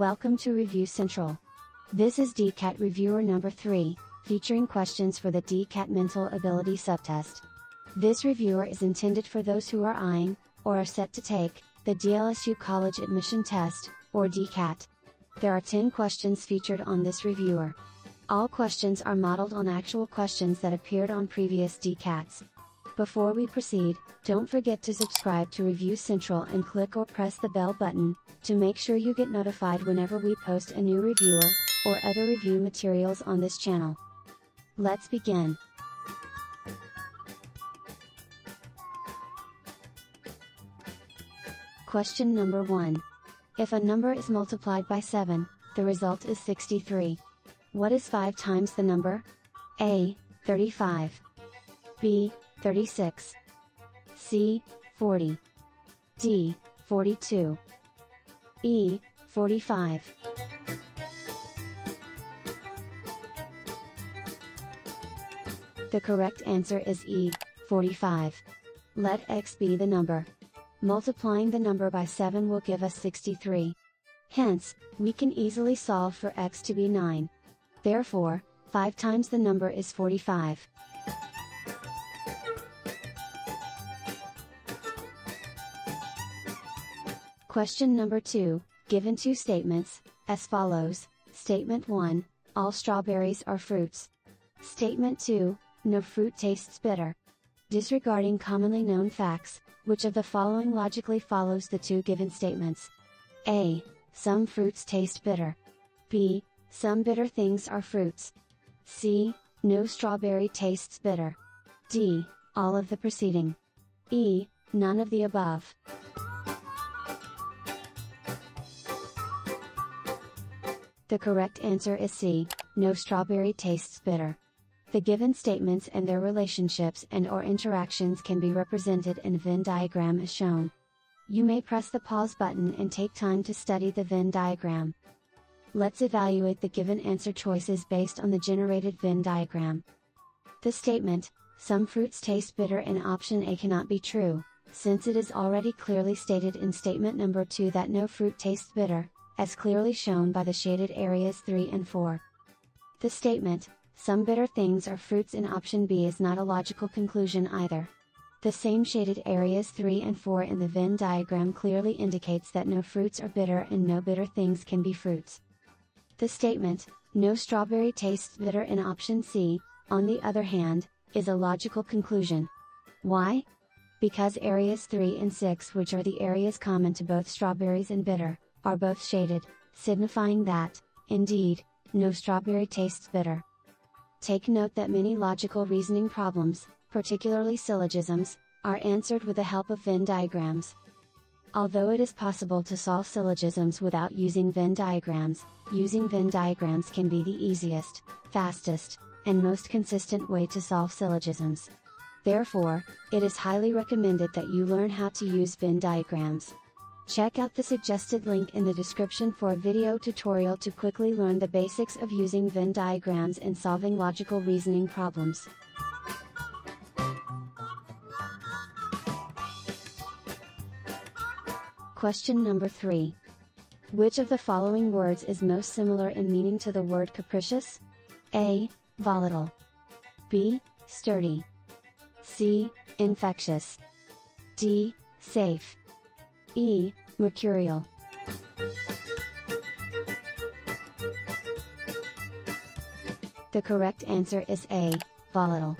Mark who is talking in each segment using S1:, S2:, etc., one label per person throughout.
S1: Welcome to Review Central. This is DCAT Reviewer number 3, featuring questions for the DCAT Mental Ability Subtest. This reviewer is intended for those who are eyeing, or are set to take, the DLSU College Admission Test, or DCAT. There are 10 questions featured on this reviewer. All questions are modeled on actual questions that appeared on previous DCATs. Before we proceed, don't forget to subscribe to Review Central and click or press the bell button, to make sure you get notified whenever we post a new reviewer, or other review materials on this channel. Let's begin. Question number 1. If a number is multiplied by 7, the result is 63. What is 5 times the number? A. 35. B. 36. C. 40. D. 42. E. 45. The correct answer is E. 45. Let x be the number. Multiplying the number by 7 will give us 63. Hence, we can easily solve for x to be 9. Therefore, 5 times the number is 45. Question number 2, given two statements, as follows Statement 1 All strawberries are fruits. Statement 2 No fruit tastes bitter. Disregarding commonly known facts, which of the following logically follows the two given statements? A. Some fruits taste bitter. B. Some bitter things are fruits. C. No strawberry tastes bitter. D. All of the preceding. E. None of the above. The correct answer is C. No strawberry tastes bitter. The given statements and their relationships and or interactions can be represented in a Venn diagram as shown. You may press the pause button and take time to study the Venn diagram. Let's evaluate the given answer choices based on the generated Venn diagram. The statement, some fruits taste bitter in option A cannot be true, since it is already clearly stated in statement number 2 that no fruit tastes bitter, as clearly shown by the shaded areas 3 and 4. The statement, some bitter things are fruits in option B is not a logical conclusion either. The same shaded areas 3 and 4 in the Venn diagram clearly indicates that no fruits are bitter and no bitter things can be fruits. The statement, no strawberry tastes bitter in option C, on the other hand, is a logical conclusion. Why? Because areas 3 and 6 which are the areas common to both strawberries and bitter, are both shaded, signifying that, indeed, no strawberry tastes bitter. Take note that many logical reasoning problems, particularly syllogisms, are answered with the help of Venn diagrams. Although it is possible to solve syllogisms without using Venn diagrams, using Venn diagrams can be the easiest, fastest, and most consistent way to solve syllogisms. Therefore, it is highly recommended that you learn how to use Venn diagrams. Check out the suggested link in the description for a video tutorial to quickly learn the basics of using Venn diagrams and solving logical reasoning problems. Question number 3. Which of the following words is most similar in meaning to the word capricious? A. Volatile. B. Sturdy. C. Infectious. D. Safe. E. Mercurial. The correct answer is A. Volatile.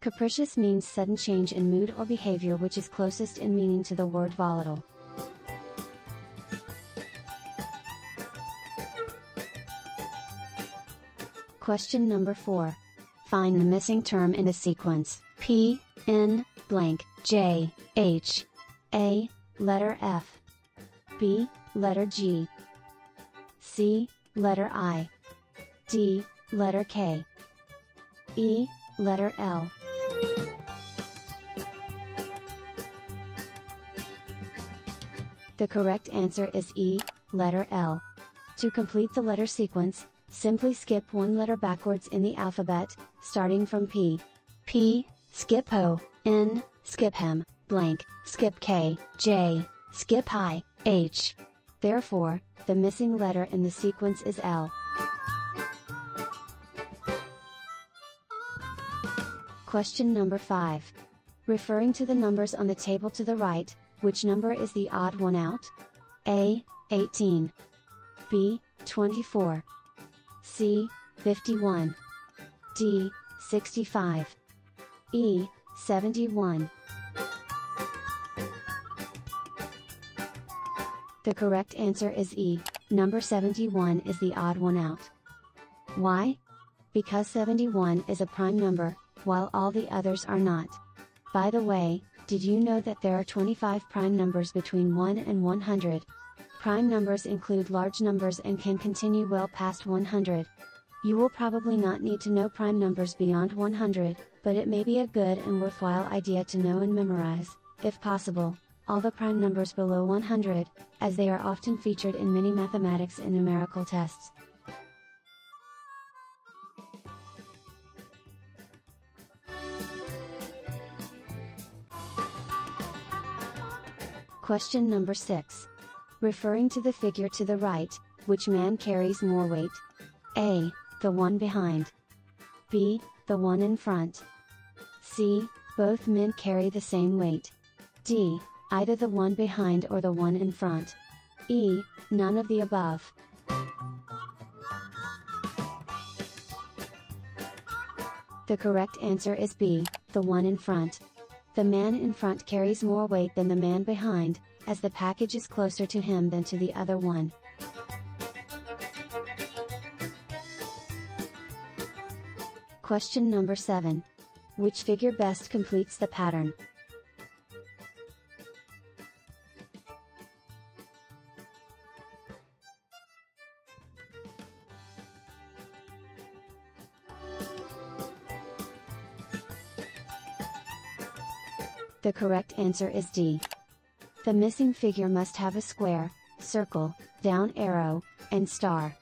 S1: Capricious means sudden change in mood or behavior which is closest in meaning to the word volatile. Question number 4. Find the missing term in the sequence P, N, blank, J, H, A, letter F, B, letter G, C, letter I, D, letter K, E, letter L. The correct answer is E, letter L. To complete the letter sequence, simply skip one letter backwards in the alphabet, starting from P. P, skip O, N, skip M, blank, skip K, J, skip I, H, Therefore, the missing letter in the sequence is L. Question number 5. Referring to the numbers on the table to the right, which number is the odd one out? A. 18. B. 24. C. 51. D. 65. E. 71. The correct answer is E, number 71 is the odd one out. Why? Because 71 is a prime number, while all the others are not. By the way, did you know that there are 25 prime numbers between 1 and 100? Prime numbers include large numbers and can continue well past 100. You will probably not need to know prime numbers beyond 100, but it may be a good and worthwhile idea to know and memorize, if possible, all the prime numbers below 100, as they are often featured in many mathematics and numerical tests. Question number 6. Referring to the figure to the right, which man carries more weight? A. The one behind. B. The one in front. C. Both men carry the same weight. D. Either the one behind or the one in front. E. None of the above. The correct answer is B, the one in front. The man in front carries more weight than the man behind, as the package is closer to him than to the other one. Question number 7. Which figure best completes the pattern? The correct answer is D. The missing figure must have a square, circle, down arrow, and star.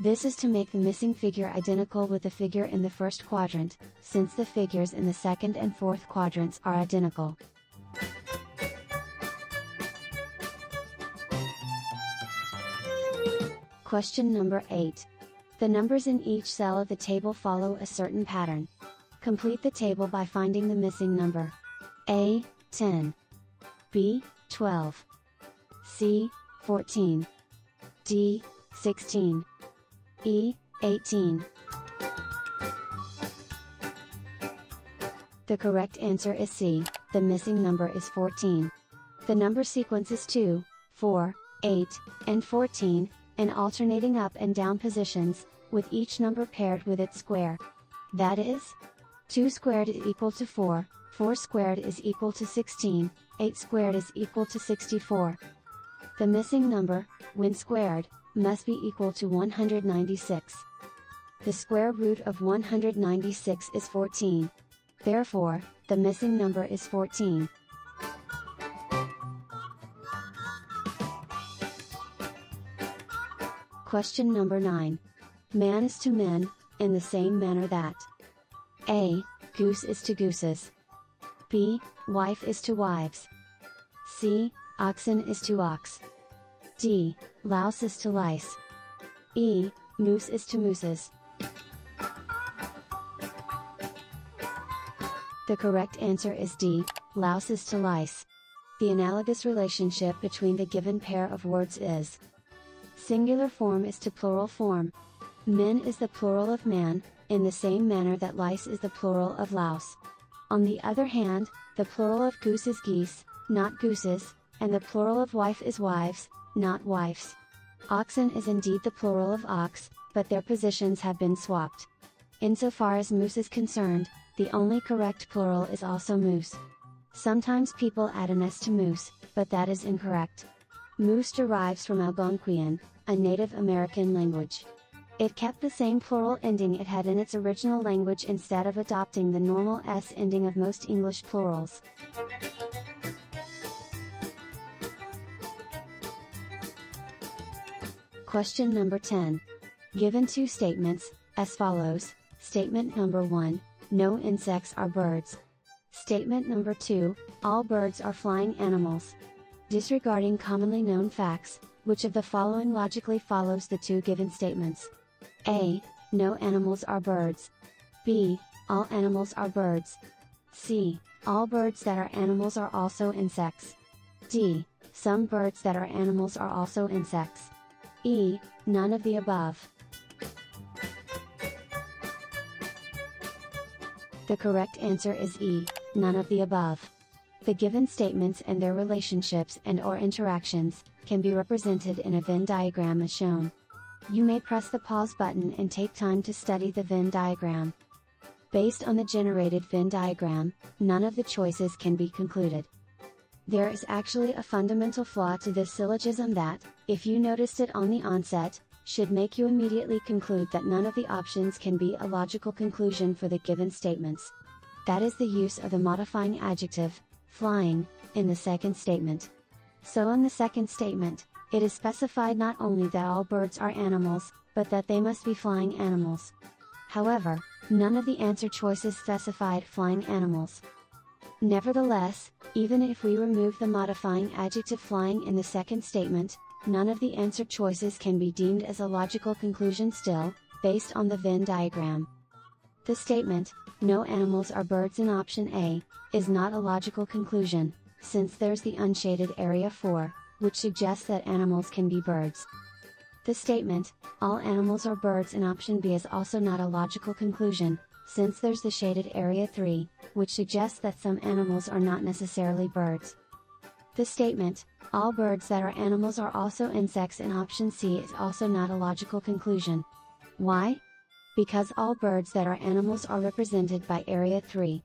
S1: This is to make the missing figure identical with the figure in the first quadrant, since the figures in the second and fourth quadrants are identical. Question number 8. The numbers in each cell of the table follow a certain pattern. Complete the table by finding the missing number. A. 10. B. 12. C. 14. D. 16. E. 18. The correct answer is C, the missing number is 14. The number sequence is 2, 4, 8, and 14, in alternating up and down positions, with each number paired with its square. That is, 2 squared is equal to 4, 4 squared is equal to 16, 8 squared is equal to 64. The missing number, when squared, must be equal to 196. The square root of 196 is 14. Therefore, the missing number is 14. Question number 9. Man is to men, in the same manner that A. Goose is to gooses. B. Wife is to wives. C. Oxen is to ox. D. Louse is to lice. E. Moose is to mooses. The correct answer is D. Louse is to lice. The analogous relationship between the given pair of words is Singular form is to plural form. Men is the plural of man, in the same manner that lice is the plural of louse. On the other hand, the plural of goose is geese, not gooses, and the plural of wife is wives, not wives. Oxen is indeed the plural of ox, but their positions have been swapped. Insofar as moose is concerned, the only correct plural is also moose. Sometimes people add an s to moose, but that is incorrect. Moose derives from Algonquian, a Native American language. It kept the same plural ending it had in its original language instead of adopting the normal s ending of most English plurals. Question number 10. Given two statements, as follows Statement number 1 No insects are birds. Statement number 2 All birds are flying animals. Disregarding commonly known facts, which of the following logically follows the two given statements? A. Mm-hmm. No animals are birds. B. All animals are birds. C. All birds that are animals are also insects. D. Some birds that are animals are also insects. E. None of the above. The correct answer is E. None of the above. The given statements and their relationships and or interactions, can be represented in a Venn diagram as shown. You may press the pause button and take time to study the Venn diagram. Based on the generated Venn diagram, none of the choices can be concluded. There is actually a fundamental flaw to this syllogism that, if you noticed it on the onset, should make you immediately conclude that none of the options can be a logical conclusion for the given statements. That is the use of the modifying adjective, flying, in the second statement. So in the second statement, it is specified not only that all birds are animals, but that they must be flying animals. However, none of the answer choices specified flying animals. Nevertheless, even if we remove the modifying adjective flying in the second statement, none of the answer choices can be deemed as a logical conclusion still, based on the Venn diagram. The statement, no animals are birds in option A, is not a logical conclusion, since there's the unshaded area 4, which suggests that animals can be birds. The statement, all animals are birds in option B is also not a logical conclusion, since there's the shaded area 3, which suggests that some animals are not necessarily birds. The statement, all birds that are animals are also insects in option C is also not a logical conclusion. Why? Because all birds that are animals are represented by area 3.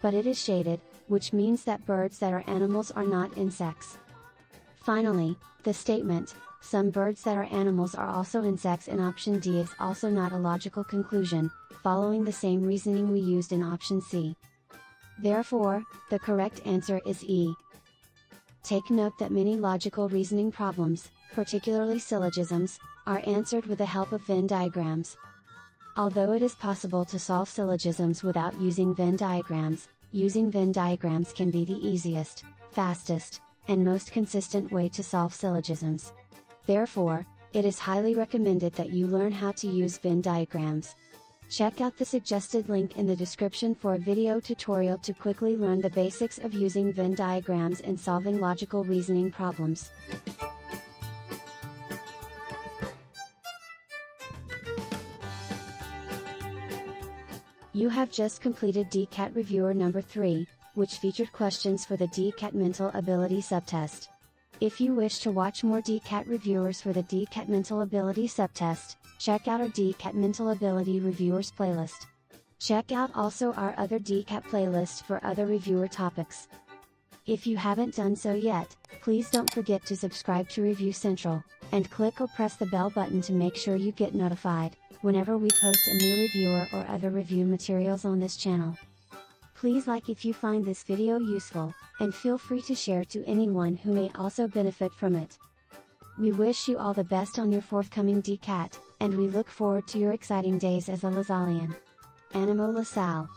S1: But it is shaded, which means that birds that are animals are not insects. Finally, the statement, some birds that are animals are also insects in option D is also not a logical conclusion, following the same reasoning we used in option C. Therefore, the correct answer is E. Take note that many logical reasoning problems, particularly syllogisms, are answered with the help of Venn diagrams. Although it is possible to solve syllogisms without using Venn diagrams, using Venn diagrams can be the easiest, fastest, and most consistent way to solve syllogisms. Therefore, it is highly recommended that you learn how to use Venn diagrams. Check out the suggested link in the description for a video tutorial to quickly learn the basics of using Venn diagrams and solving logical reasoning problems. You have just completed DCAT Reviewer number 3, which featured questions for the DCAT Mental Ability Subtest. If you wish to watch more DCAT reviewers for the DCAT Mental Ability Subtest, check out our DCAT Mental Ability Reviewers playlist. Check out also our other DCAT playlist for other reviewer topics. If you haven't done so yet, please don't forget to subscribe to Review Central, and click or press the bell button to make sure you get notified whenever we post a new reviewer or other review materials on this channel. Please like if you find this video useful, and feel free to share to anyone who may also benefit from it. We wish you all the best on your forthcoming DCAT, and we look forward to your exciting days as a Lasallian. Animo LaSalle